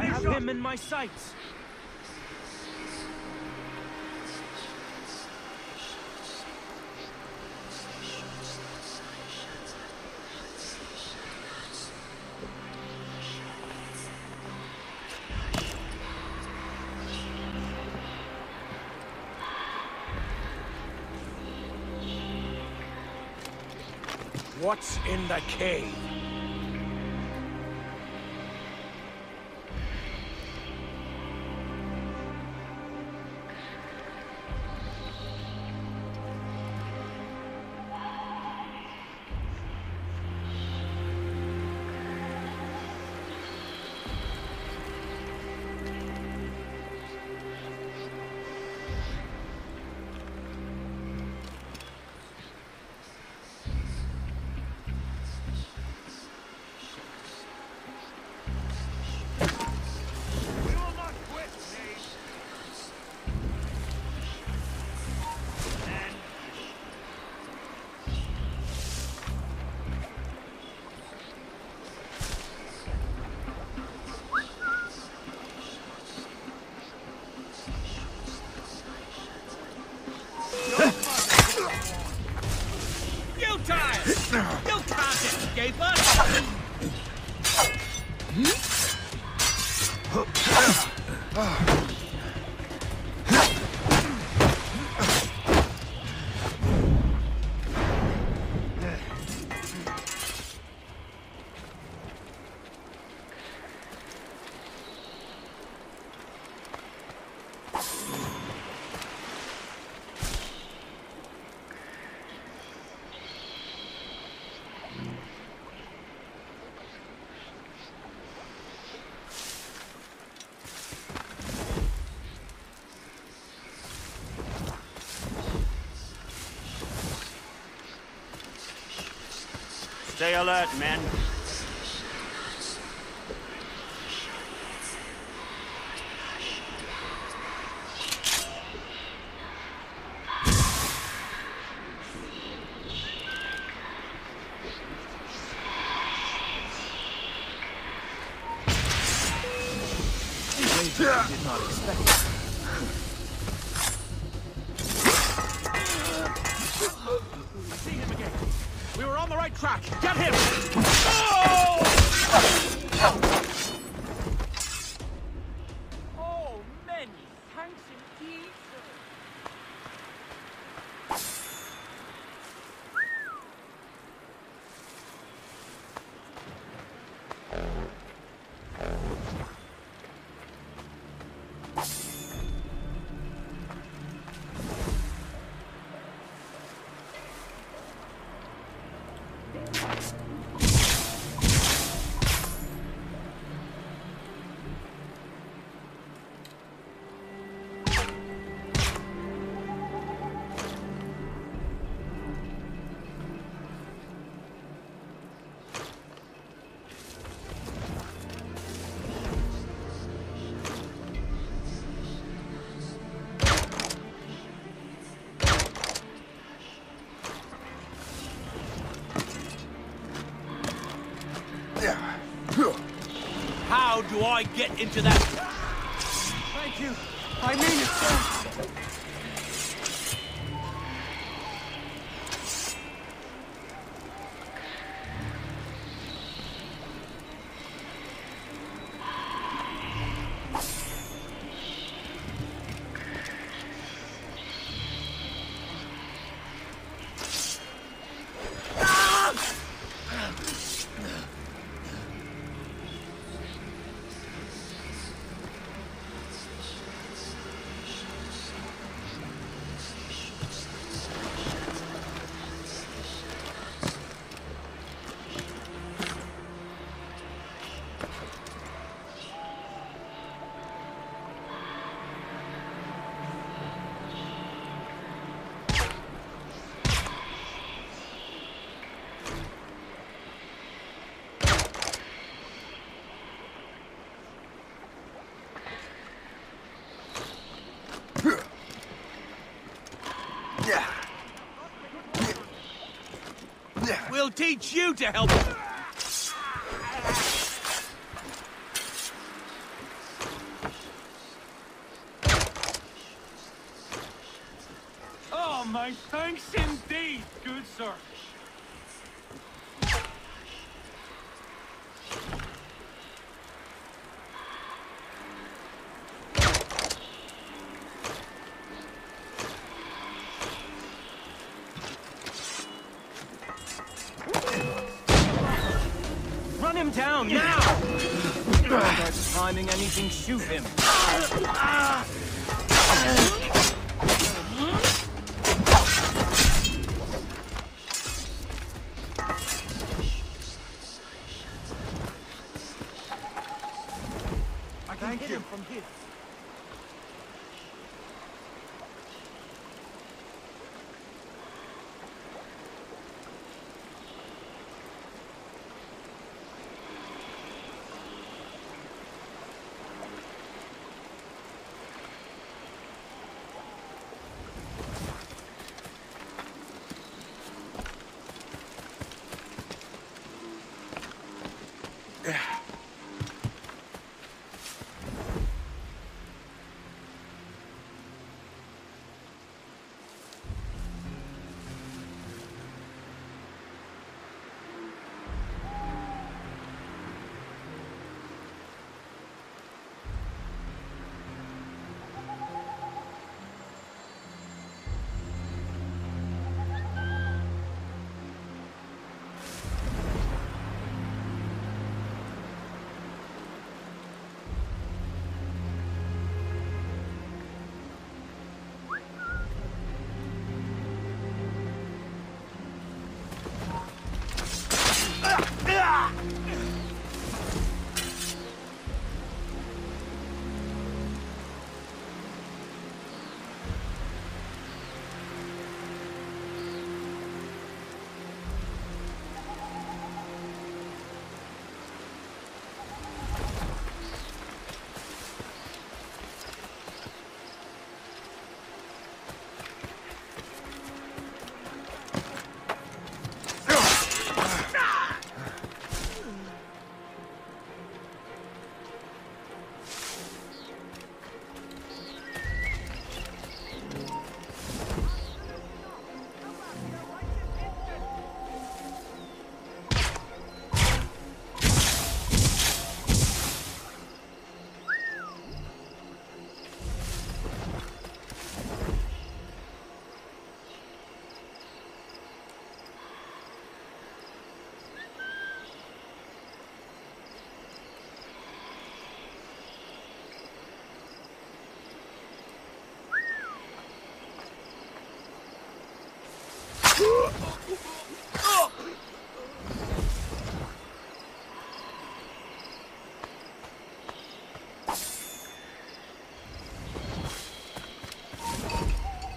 I have him in my sights. What's in the cave? Stay alert, men. did not expect. See were on the right track. Get him! Oh, do I get into that? Thank you. I mean it, sir. teach you to help. Oh, my thanks indeed, good sir. Start climbing anything, shoot him. I can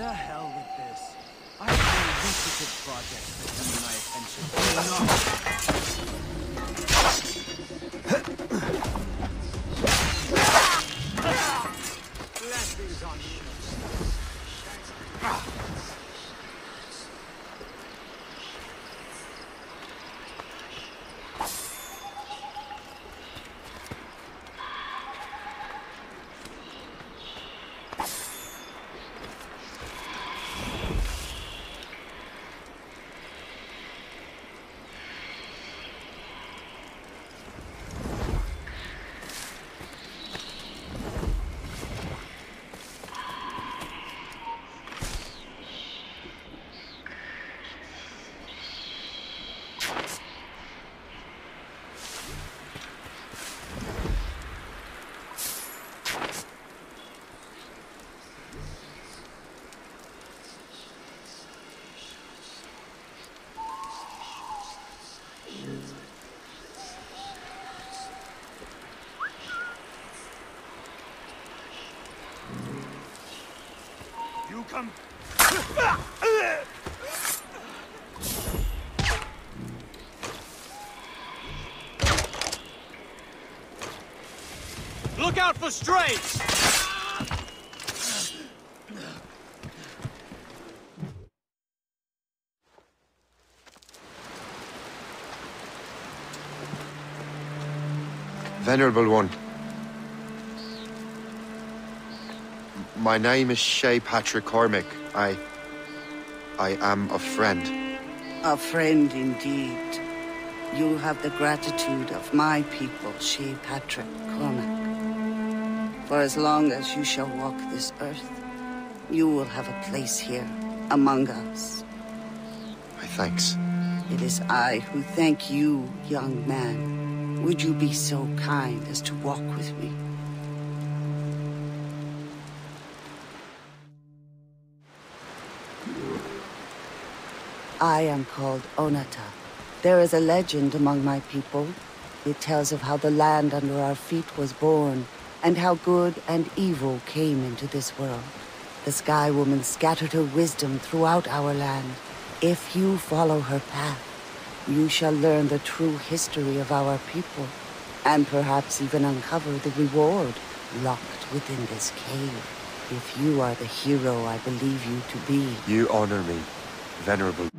The hell with this. I have more lucrative projects that demand my attention on you. You come. Look out for strays! Venerable One. My name is Shay Patrick Cormac. I. I am a friend. A friend indeed. You have the gratitude of my people, Shay Patrick Cormac. For as long as you shall walk this earth, you will have a place here, among us. My thanks. It is I who thank you, young man. Would you be so kind as to walk with me? I am called Onata. There is a legend among my people. It tells of how the land under our feet was born, and how good and evil came into this world. The Sky Woman scattered her wisdom throughout our land. If you follow her path, you shall learn the true history of our people, and perhaps even uncover the reward locked within this cave. If you are the hero I believe you to be. You honor me, venerable.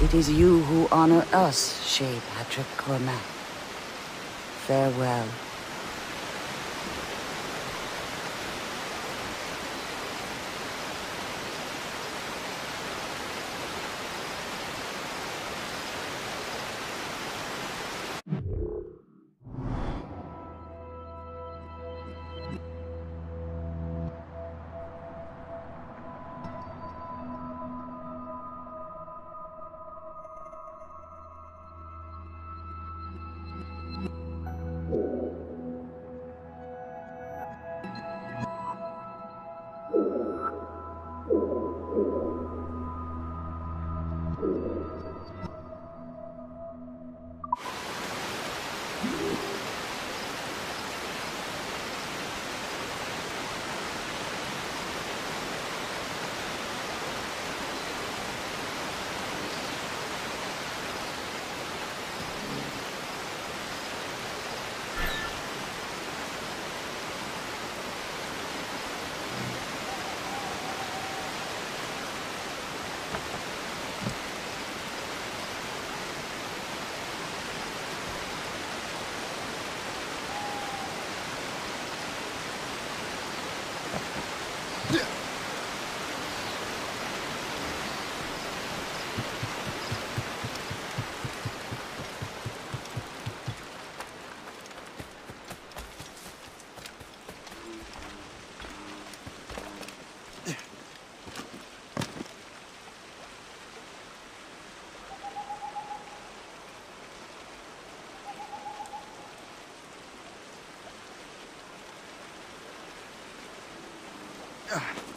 It is you who honor us, Shay Patrick Cormac. Farewell. Ugh.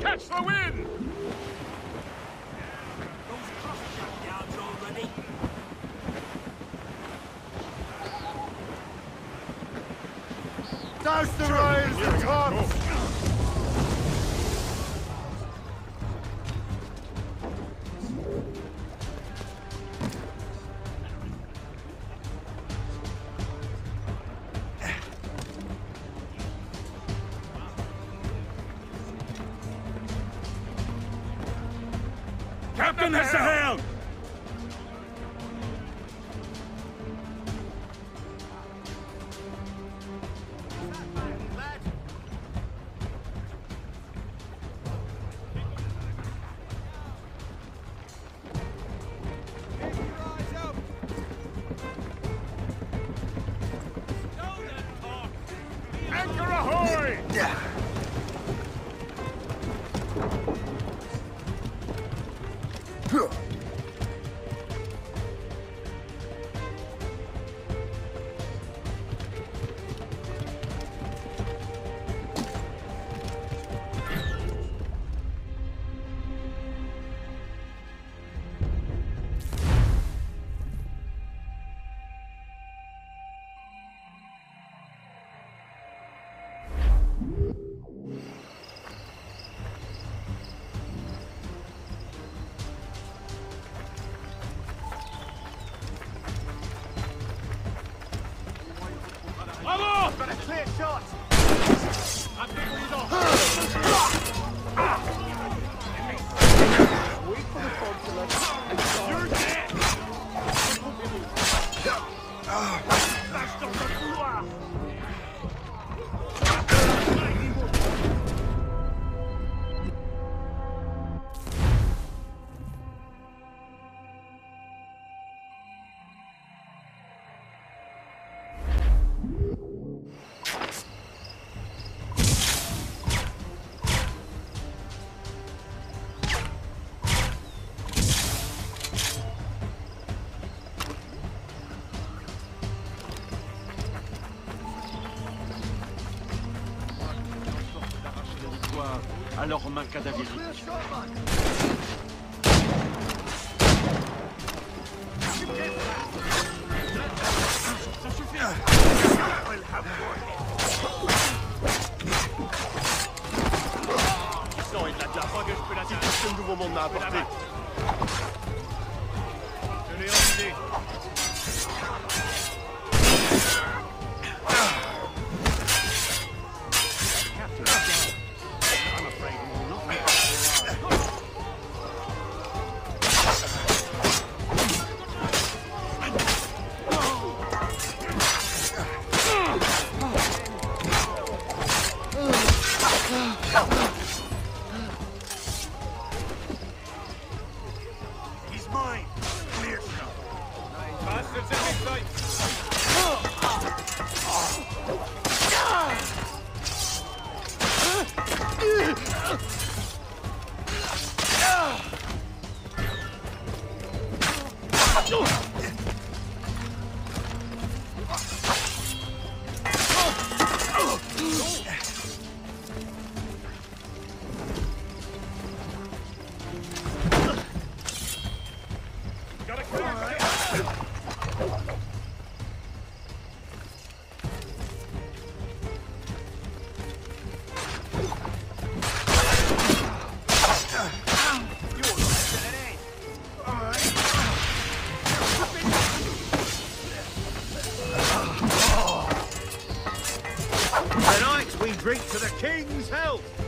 Catch the wind! Douse the rise and tops! Clear shot! Leurs mains cadavériques. Non, il l'a déjà pas que je peux la dire. Ce nouveau monde m'a apporté. To the king's health!